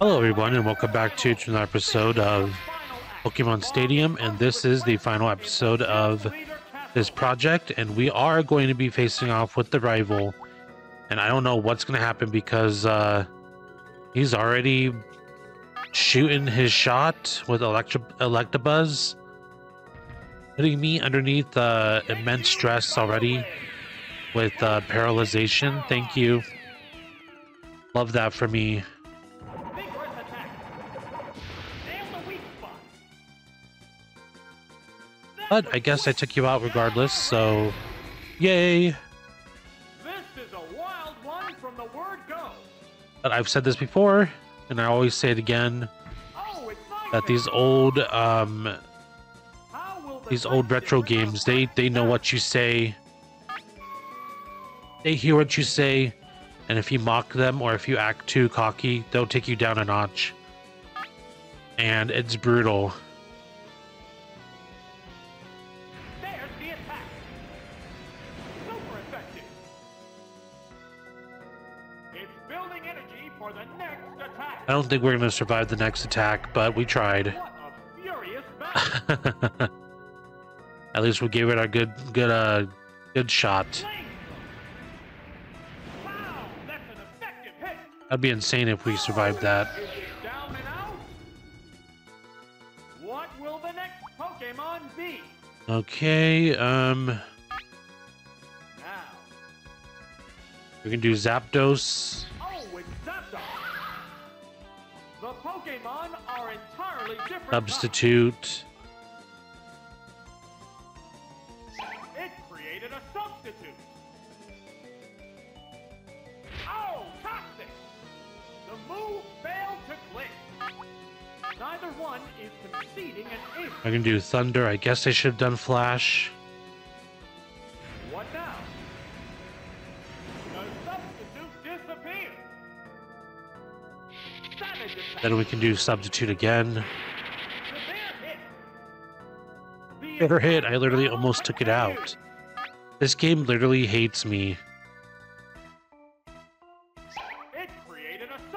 Hello, everyone, and welcome back to another episode of Pokemon Stadium. And this is the final episode of this project. And we are going to be facing off with the rival. And I don't know what's going to happen because uh, he's already shooting his shot with Electro Electabuzz, putting me underneath uh, immense stress already with uh, paralyzation. Thank you. Love that for me. But I guess I took you out regardless, so yay! This is a wild one from the word go. But I've said this before, and I always say it again, Oh, that these old um How will the these old retro games, they they know what you say. They hear what you say, and if you mock them or if you act too cocky, they'll take you down a notch. And it's brutal. I don't think we're gonna survive the next attack, but we tried. What a furious battle. At least we gave it a good good uh good shot. Wow, that's an effective hit. That'd be insane if we survived that. Is it down and out? What will the next Pokemon be? Okay, um Now, we can do Zapdos. The Pokemon are entirely different. Substitute. It created a substitute. Oh, toxic! The move failed to click. Neither one is conceding an ace. I can do Thunder. I guess I should have done Flash. Then we can do Substitute again. Severe hit. I literally almost took it out. This game literally hates me.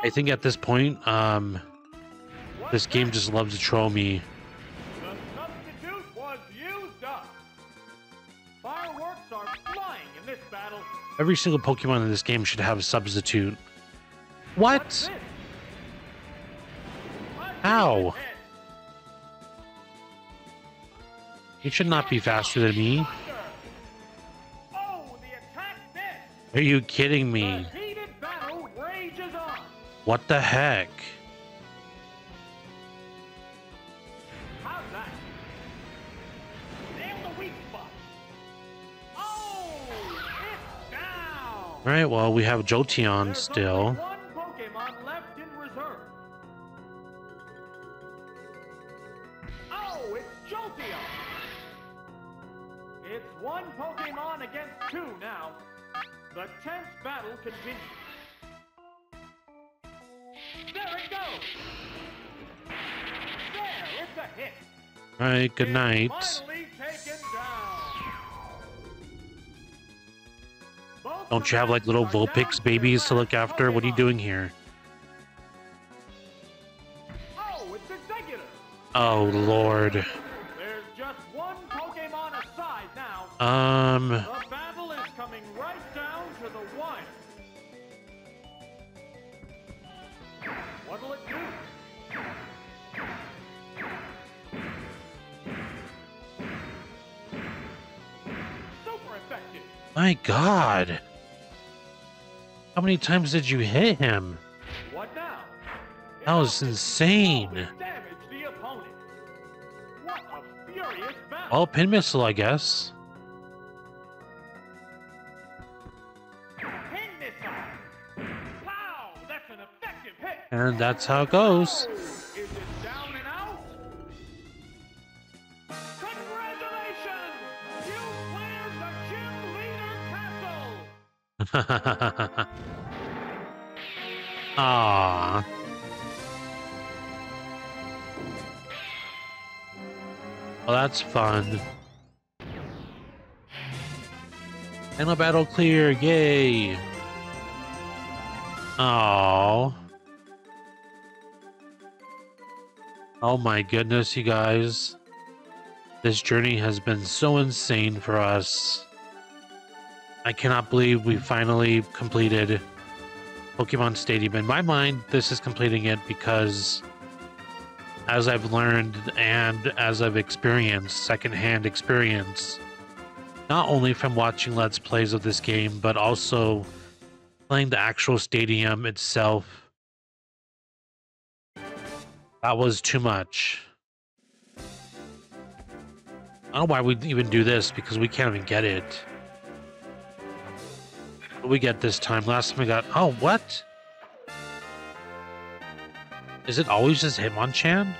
I think at this point, um, this game just loves to troll me. Every single Pokemon in this game should have a substitute. What? How? You should not be faster than me. Are you kidding me? What the heck? Alright, well, we have Jolteon still. One Pokemon against two now. The tense battle continues. There it goes. There, it's a hit. Alright, good night. finally taken down. Don't you have like little Vulpix babies to look after? What are you doing here? Oh. Oh, Lord. Um, The battle is coming right down to the wire. What'll it do? Super effective. my God. How many times did you hit him? What now? That was insane. Damage the opponent. What a furious battle. Well, pin missile, I guess. And that's how it goes. It and! Ah. Well, that's fun. Final battle clear, yay! Oh. Oh my goodness, you guys. This journey has been so insane for us. I cannot believe we finally completed Pokemon Stadium. In my mind, this is completing it because as I've learned and as I've experienced, secondhand experience, not only from watching Let's Plays of this game, but also playing the actual stadium itself. That was too much. I don't know why we even do this because we can't even get it. What we get this time? Last time we got... Oh, what? Is it always just Hitmonchan?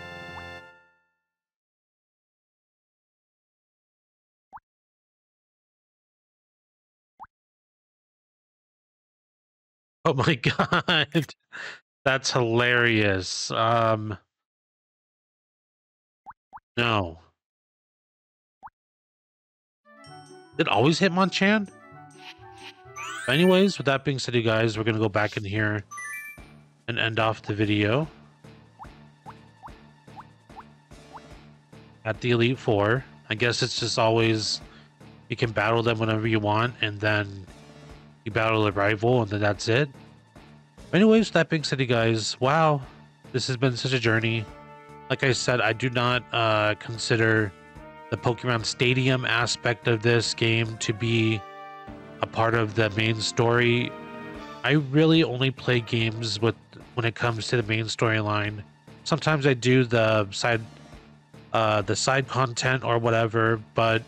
Oh my god. That's hilarious. Um No. Did it always Hitmonchan? Anyways, with that being said, you guys, we're gonna go back in here and end off the video. At the Elite Four. I guess it's just always you can battle them whenever you want and then you battle a rival and then that's it. Anyways, with that being said, you guys, wow, this has been such a journey. Like I said, I do not uh, consider the Pokemon Stadium aspect of this game to be a part of the main story. I really only play games with when it comes to the main storyline. Sometimes I do the side uh, the side content or whatever, but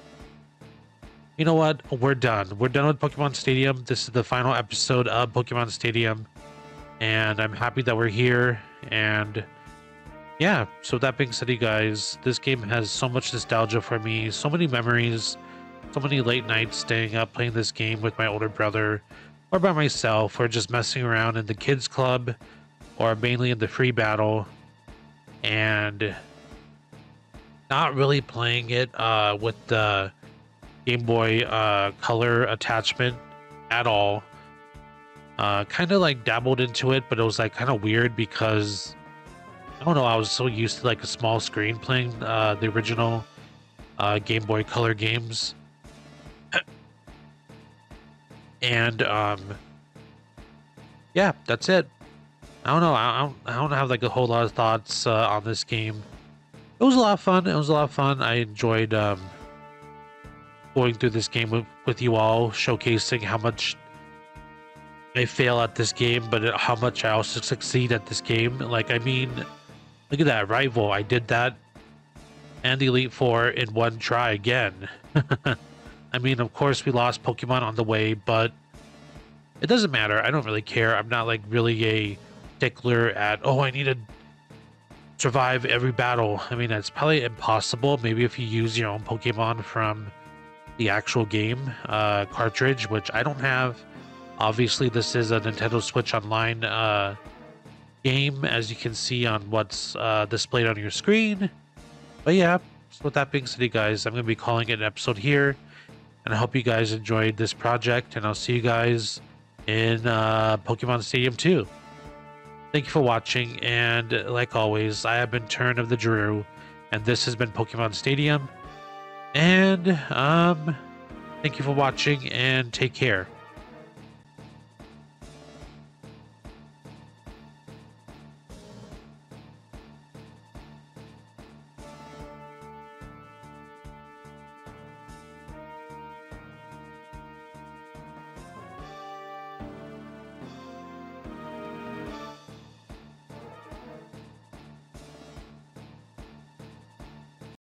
you know what? We're done. We're done with Pokemon Stadium. This is the final episode of Pokemon Stadium. And I'm happy that we're here. And yeah, so that being said, you guys, this game has so much nostalgia for me, so many memories, so many late nights staying up playing this game with my older brother or by myself or just messing around in the kids club or mainly in the free battle and not really playing it uh, with the Game Boy uh, Color attachment at all. Uh, kind of like dabbled into it, but it was like kind of weird because I don't know. I was so used to like a small screen playing uh, the original uh, Game Boy Color games, and um, yeah, that's it. I don't know. I don't. I don't have like a whole lot of thoughts uh, on this game. It was a lot of fun. It was a lot of fun. I enjoyed um, going through this game with, with you all, showcasing how much I fail at this game, but how much I also succeed at this game. Like, I mean, look at that rival. I did that and the Elite Four in one try again. I mean, of course, we lost Pokemon on the way, but it doesn't matter. I don't really care. I'm not like really a stickler at, oh, I need to survive every battle. I mean, it's probably impossible. Maybe if you use your own Pokemon from the actual game uh, cartridge, which I don't have. Obviously, this is a Nintendo Switch Online uh, game, as you can see on what's uh, displayed on your screen. But yeah, so with that being said, guys, I'm going to be calling it an episode here. And I hope you guys enjoyed this project, and I'll see you guys in uh, Pokemon Stadium 2. Thank you for watching, and like always, I have been Turn of the Drew, and this has been Pokemon Stadium. And um, thank you for watching and take care.